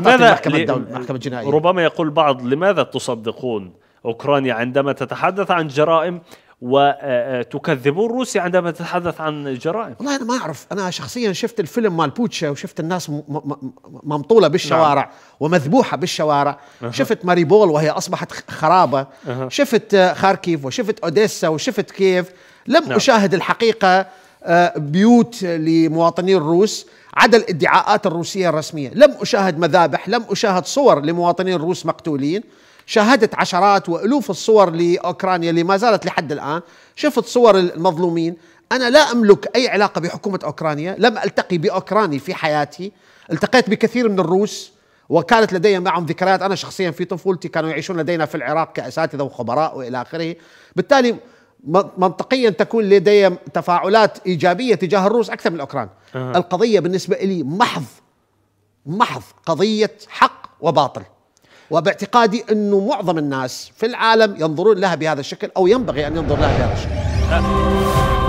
لماذا المحكمة الدولة المحكمة الجنائية ربما يقول البعض لماذا تصدقون أوكرانيا عندما تتحدث عن جرائم وتكذبون روسيا عندما تتحدث عن جرائم والله أنا ما أعرف أنا شخصيا شفت الفيلم مال بوتشا وشفت الناس م- م- ممطولة بالشوارع نعم. ومذبوحة بالشوارع أه. شفت ماريبول وهي أصبحت خرابة أه. شفت خاركيف وشفت أوديسا وشفت كيف لم نعم. أشاهد الحقيقة آه، بيوت لمواطني الروس عدا الادعاءات الروسية الرسمية. لم أشاهد مذابح لم أشاهد صور لمواطنين الروس مقتولين. شاهدت عشرات وألوف الصور لأوكرانيا اللي ما زالت لحد الآن. شفت صور المظلومين. أنا لا أملك أي علاقة بحكومة أوكرانيا. لم ألتقي بأوكراني في حياتي. التقيت بكثير من الروس وكانت لدي معهم ذكريات. أنا شخصيا في طفولتي كانوا يعيشون لدينا في العراق كأساتذة وخبراء وإلى آخره. بالتالي منطقيا تكون لدي تفاعلات إيجابية تجاه الروس أكثر من الأوكران. أه. القضية بالنسبة لي محض محض قضية حق وباطل. وباعتقادي إنه معظم الناس في العالم ينظرون لها بهذا الشكل أو ينبغي أن ينظر لها بهذا الشكل.